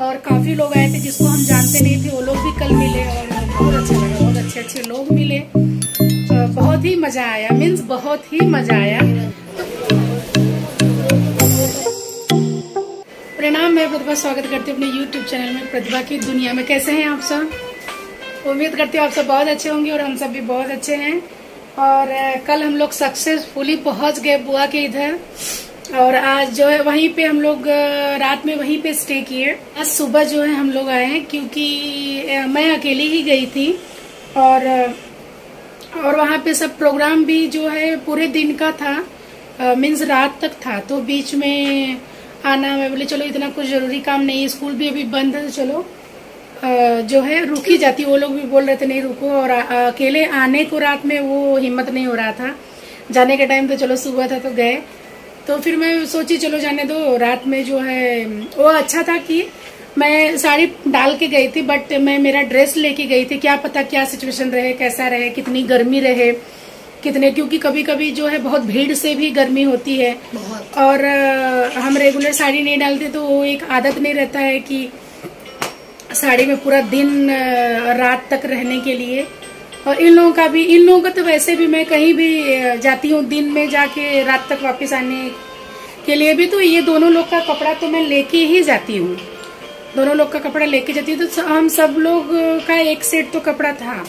और काफ़ी लोग आए थे जिसको हम जानते नहीं थे, वो लोग भी कल मिले और बहुत अच्छा लगा, बहुत अच्छे अच्छे लोग मिले। बहुत ही मज़ा आया मीन्स बहुत ही मज़ा आया। प्रणाम, मैं प्रतिभा स्वागत करती हूँ अपने YouTube चैनल में, प्रतिभा की दुनिया में। कैसे हैं आप सब? उम्मीद करती हूँ आप सब बहुत अच्छे होंगे और हम सब भी बहुत अच्छे हैं। और कल हम लोग सक्सेसफुली पहुँच गए बुआ के इधर। और आज जो है, वहीं पे हम लोग रात में वहीं पे स्टे किए। आज सुबह जो है, हम लोग आए हैं क्योंकि मैं अकेली ही गई थी। और और वहाँ पे सब प्रोग्राम भी जो है, पूरे दिन का था। मीन्स रात तक था। तो बीच में आना, मैं बोले, चलो, इतना कुछ ज़रूरी काम नहीं स्कूल भी अभी बंद है, चलो। जो है रुक ही जाती वो लोग भी बोल रहे थे नहीं रुको और अकेले आने को रात में वो हिम्मत नहीं हो रहा था। जाने के टाइम तो चलो सुबह था तो गए। तो फिर मैं सोची चलो जाने दो। रात में जो है वो अच्छा था कि मैं साड़ी डाल के गई थी बट मैं मेरा ड्रेस लेके गई थी। क्या पता क्या सिचुएशन रहे कैसा रहे कितनी गर्मी रहे कितने क्योंकि कभी कभी जो है बहुत भीड़ से भी गर्मी होती है। और हम रेगुलर साड़ी नहीं डालते तो वो एक आदत नहीं रहता है कि साड़ी में पूरा दिन रात तक रहने के लिए। और इन लोगों का भी, इन लोगों का तो वैसे भी मैं कहीं भी जाती हूँ दिन में जाके रात तक वापस आने के लिए भी तो ये दोनों लोग का कपड़ा तो मैं लेके ही जाती हूँ। दोनों लोग का कपड़ा लेके जाती हूँ तो हम सब लोग का एक सेट तो कपड़ा था।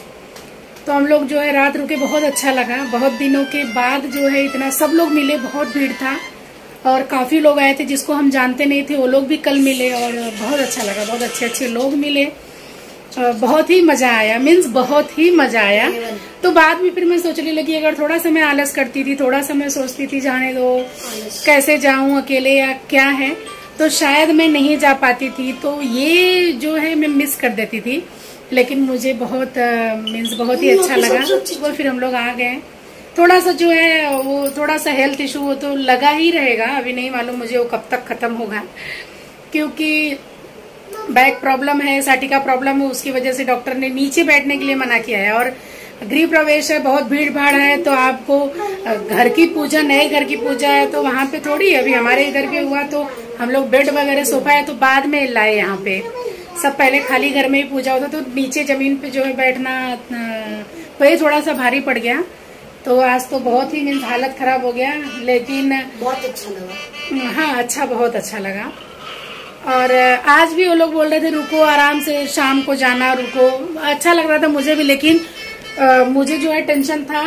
तो हम लोग जो है रात रुके, बहुत अच्छा लगा। बहुत दिनों के बाद जो है इतना सब लोग मिले, बहुत भीड़ था। और काफ़ी लोग आए थे जिसको हम जानते नहीं थे। वो लोग भी कल मिले और बहुत अच्छा लगा बहुत अच्छे अच्छे लोग मिले। बहुत ही मज़ा आया मीन्स बहुत ही मज़ा आया। तो बाद में फिर मैं सोचने लगी अगर थोड़ा सा मैं आलस करती थी थोड़ा सा मैं सोचती थी जाने दो कैसे जाऊँ अकेले या क्या है तो शायद मैं नहीं जा पाती थी। तो ये जो है मैं मिस कर देती थी। लेकिन मुझे बहुत मीन्स बहुत ही अच्छा लगा। वो फिर हम लोग आ गए। थोड़ा सा जो है वो थोड़ा सा हेल्थ इशू वो तो लगा ही रहेगा। अभी नहीं मालूम मुझे वो कब तक खत्म होगा। क्योंकि बैक प्रॉब्लम है साटिका प्रॉब्लम है उसकी वजह से डॉक्टर ने नीचे बैठने के लिए मना किया है। और गृह प्रवेश है बहुत भीड़ भाड़ है तो आपको घर की पूजा नए घर की पूजा है तो वहाँ पे थोड़ी अभी हमारे इधर भी हुआ तो हम लोग बेड वगैरह सोफा है तो बाद में लाए यहाँ पे। सब पहले खाली घर में ही पूजा होता तो नीचे ज़मीन पे जो है बैठना अ, वही थोड़ा सा भारी पड़ गया। तो आज तो बहुत ही मीन्स हालत खराब हो गया लेकिन बहुत अच्छा लगा। हाँ अच्छा बहुत अच्छा लगा। और आज भी वो लोग बोल रहे थे रुको आराम से शाम को जाना रुको। अच्छा लग रहा था मुझे भी लेकिन अ, मुझे जो है टेंशन था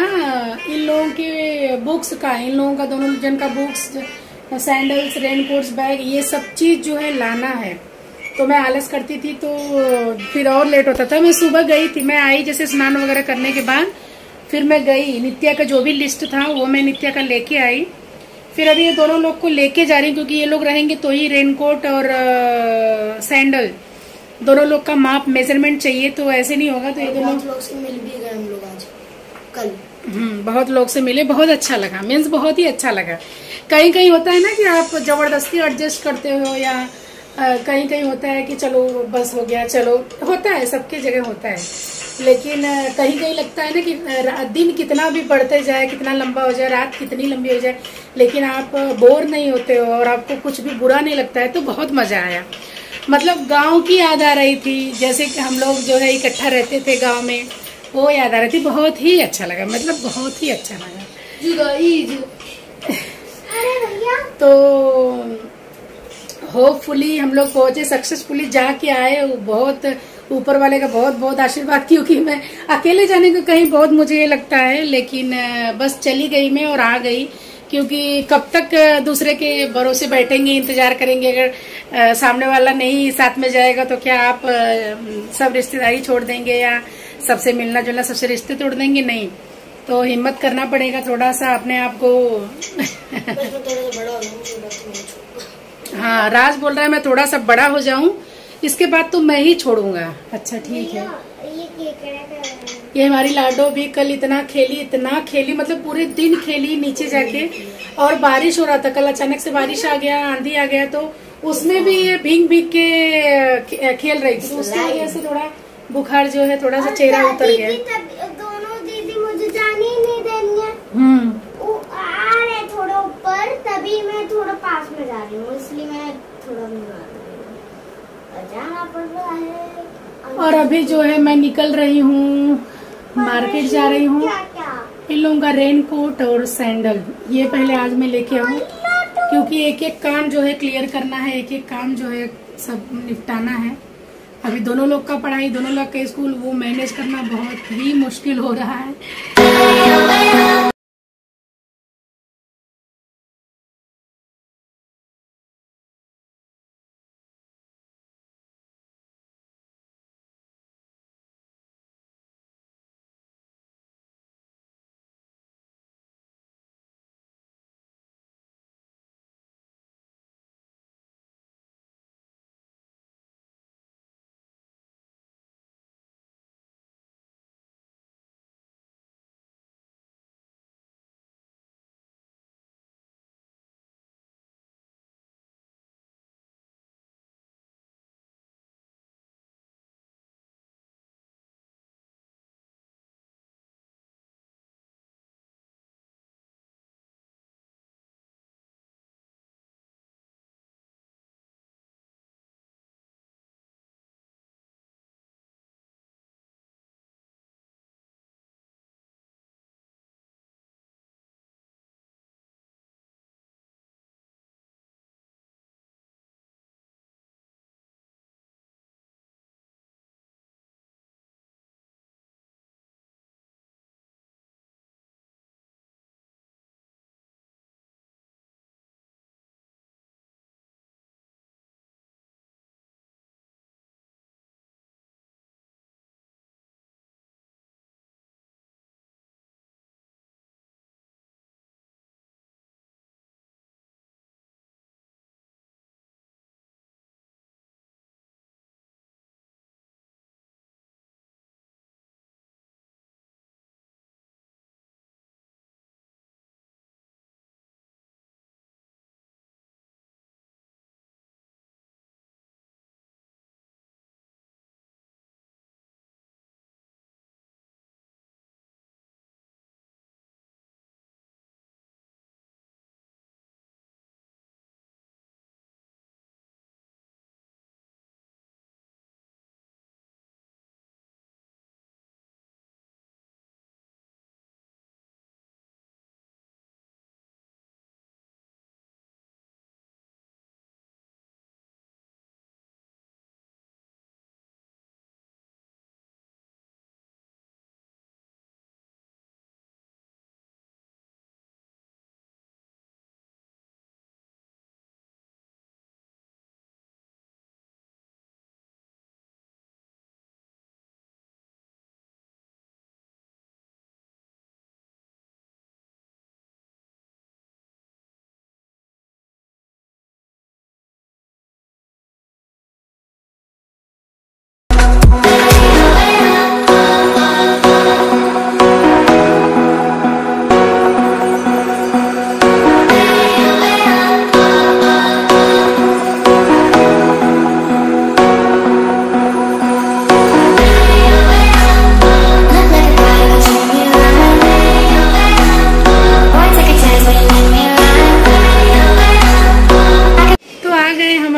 इन लोगों के बुक्स का इन लोगों का दोनों जन का बुक्स सैंडल्स रेनकोट्स बैग ये सब चीज़ जो है लाना है। तो मैं आलस करती थी तो फिर और लेट होता था। मैं सुबह गई थी मैं आई जैसे स्नान वगैरह करने के बाद फिर मैं गई नित्या का जो भी लिस्ट था वो मैं नित्या का लेके आई। फिर अभी ये दोनों लोग को लेके जा रही हूँ क्योंकि ये लोग रहेंगे तो ही रेनकोट और अ, सैंडल दोनों लोग का माप मेज़रमेंट चाहिए तो ऐसे नहीं होगा तो ये दोनों लोग से मिल भी गए हम लोग आज कल। हम्म, बहुत लोग से मिले बहुत अच्छा लगा मीन्स बहुत ही अच्छा लगा। कहीं कहीं होता है ना कि आप ज़बरदस्ती एडजस्ट करते हो या अ, कहीं कहीं होता है कि चलो बस हो गया चलो होता है सबके जगह होता है। लेकिन कहीं कहीं लगता है ना कि दिन कितना भी बढ़ते जाए कितना लंबा हो जाए रात कितनी लंबी हो जाए लेकिन आप बोर नहीं होते हो और आपको कुछ भी बुरा नहीं लगता है तो बहुत मज़ा आया। मतलब गाँव की याद आ रही थी जैसे कि हम लोग जो है इकट्ठा रहते थे गाँव में वो याद आ रही थी बहुत ही अच्छा लगा मतलब बहुत ही अच्छा लगा। तो होपफुली हम लोग पहुँचे सक्सेसफुली जाके आए बहुत ऊपर वाले का बहुत बहुत आशीर्वाद क्योंकि मैं अकेले जाने को कहीं बहुत मुझे ये लगता है लेकिन बस चली गई मैं और आ गई क्योंकि कब तक दूसरे के भरोसे बैठेंगे इंतज़ार करेंगे अगर सामने वाला नहीं साथ में जाएगा तो क्या आप सब रिश्तेदारी छोड़ देंगे या सबसे मिलना जुलना सबसे रिश्ते तोड़ देंगे? नहीं। तो हिम्मत करना पड़ेगा थोड़ा सा अपने आप को। तो हाँ राज बोल रहा है मैं थोड़ा सा बड़ा हो जाऊँ इसके बाद तो मैं ही छोड़ूँगा। अच्छा ठीक है। ये हमारी लाडो भी कल इतना खेली इतना खेली मतलब पूरे दिन खेली नीचे जाके। और बारिश हो रहा था कल अचानक से बारिश आ गया आंधी आ गया तो उसमें भी ये भींग भींग के खेल रही थी तो उसकी वजह से थोड़ा बुखार जो है थोड़ा सा चेहरा उतर गया। मुझे हम्म। थोड़ा ऊपर तभी मैं थोड़ा पास में जा रही हूँ इसलिए मैं थोड़ा बीमार और अभी जो है मैं निकल रही हूँ मार्केट जा रही हूँ। इन लोगों का रेन कोट और सैंडल ये पहले आज मैं लेके आऊँ, क्योंकि एक एक काम जो है क्लियर करना है, एक एक काम जो है सब निपटाना है। अभी दोनों लोग का पढ़ाई, दोनों लोग का स्कूल वो मैनेज करना बहुत ही मुश्किल हो रहा है।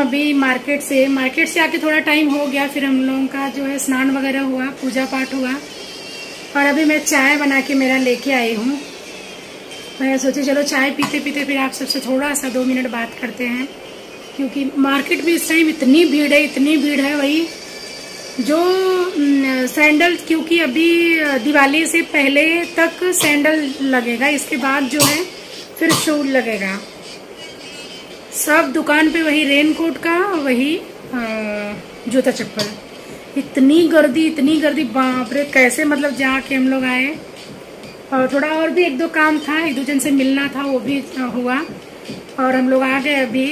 अभी मार्केट से मार्केट से आके थोड़ा टाइम हो गया, फिर हम लोगों का जो है स्नान वगैरह हुआ, पूजा पाठ हुआ। और अभी मैं चाय बना के मेरा लेके आई हूँ। मैं सोची चलो चाय पीते पीते फिर आप सबसे थोड़ा सा दो मिनट बात करते हैं। क्योंकि मार्केट में इस टाइम इतनी भीड़ है, इतनी भीड़ है वही जो सैंडल क्योंकि अभी दिवाली से पहले तक सैंडल लगेगा, इसके बाद जो है फिर शूज़ लगेगा। सब दुकान पे वही रेन कोट का, वही जूता चप्पल। इतनी गर्दी इतनी गर्दी, बाप रे, कैसे मतलब जाके हम लोग आए। और थोड़ा और भी एक दो काम था, एक दो जन से मिलना था, वो भी हुआ। और हम लोग आ गए अभी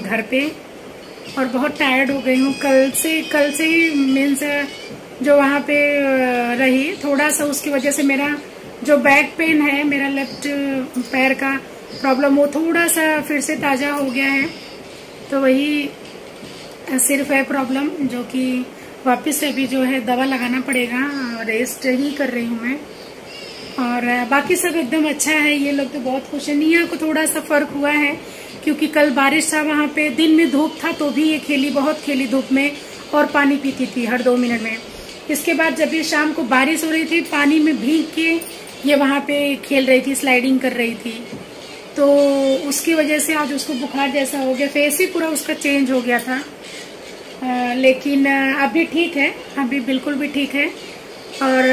घर पे। और बहुत टायर्ड हो गई हूँ। कल से कल से ही मीन्स जो वहाँ पे रही, थोड़ा सा उसकी वजह से मेरा जो बैक पेन है, मेरा लेफ़्ट पैर का प्रॉब्लम वो थोड़ा सा फिर से ताज़ा हो गया है। तो वही सिर्फ़ है प्रॉब्लम जो कि वापस से अभी जो है दवा लगाना पड़ेगा, रेस्ट ही कर रही हूँ मैं। और बाकी सब एकदम अच्छा है, ये लोग तो बहुत खुश है। निया को थोड़ा सा फ़र्क हुआ है, क्योंकि कल बारिश था वहाँ पे, दिन में धूप था तो भी ये खेली, बहुत खेली धूप में, और पानी पीती थी हर दो मिनट में। इसके बाद जब ये शाम को बारिश हो रही थी, पानी में भीग के ये वहाँ पे खेल रही थी स्लाइडिंग कर रही थी। तो उसकी वजह से आज उसको बुखार जैसा हो गया। फेस ही पूरा उसका चेंज हो गया था। आ, लेकिन अभी ठीक है। अभी बिल्कुल भी ठीक है। और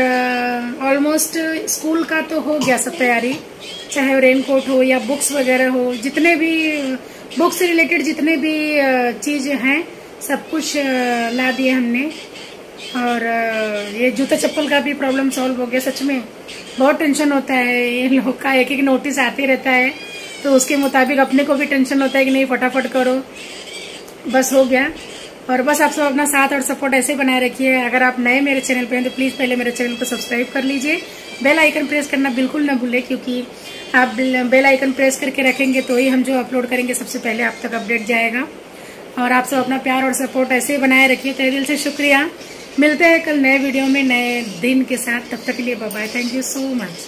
ऑलमोस्ट स्कूल का तो हो गया सब तैयारी। चाहे रेन कोट हो या बुक्स वगैरह हो जितने भी बुक्स से रिलेटेड जितने भी चीज़ हैं सब कुछ ला दिए हमने। और ये जूता चप्पल का भी प्रॉब्लम सॉल्व हो गया सच में। बहुत टेंशन होता है। ये लोग का एक एक नोटिस आते रहता है। तो उसके मुताबिक अपने को भी टेंशन होता है कि नहीं, फटाफट करो। बस हो गया। और बस आप सब अपना साथ और सपोर्ट ऐसे बनाए रखिए। अगर आप नए मेरे चैनल पे हैं तो प्लीज़ पहले मेरे चैनल को सब्सक्राइब कर लीजिए। बेल आइकन प्रेस करना बिल्कुल ना भूले, क्योंकि आप बेल आइकन प्रेस करके रखेंगे तो ही हम जो अपलोड करेंगे, सबसे पहले आप तक अपडेट जाएगा। और आप सब अपना प्यार और सपोर्ट ऐसे ही बनाए रखिए। तय दिल से शुक्रिया। मिलते हैं कल नए वीडियो में, नए दिन के साथ। तब तक के लिए bye thank you so much